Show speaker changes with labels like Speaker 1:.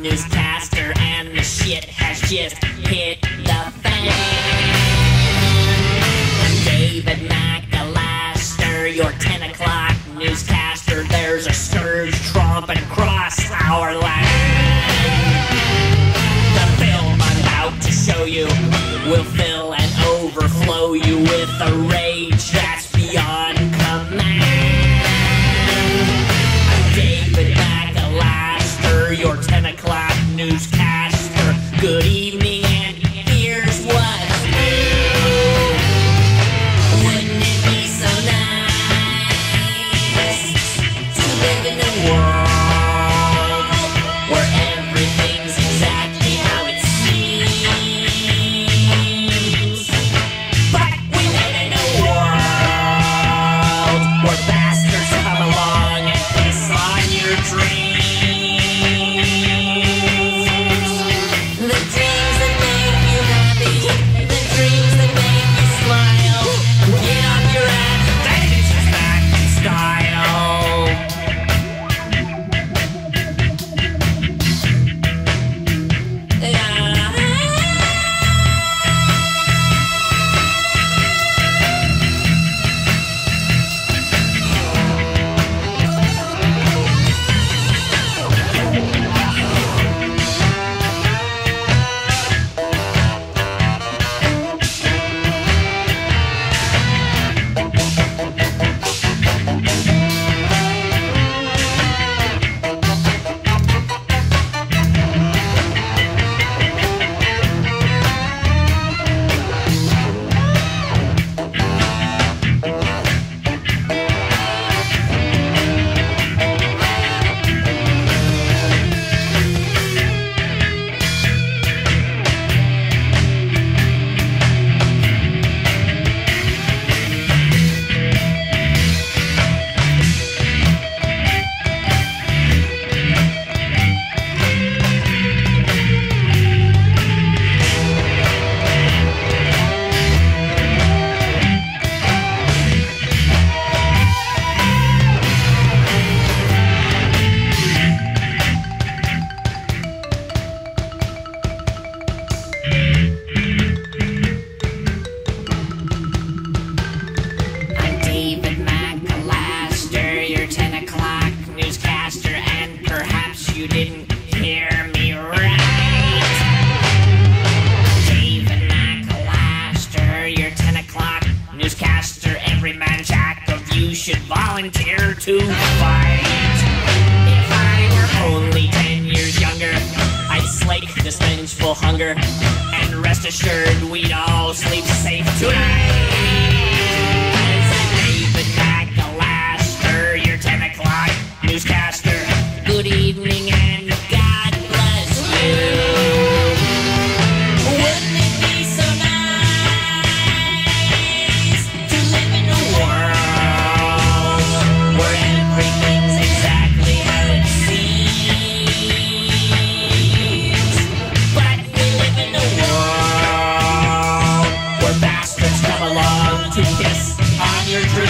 Speaker 1: newscaster, and the shit has just hit the fan. David Makalaster, your 10 o'clock newscaster. There's a scourge trumping across our land. The film I'm about to show you will fill and overflow you with a rage here to fight. If I were only ten years younger, I'd slake this vengeful hunger, and rest assured we'd all sleep safe tonight. your dreams.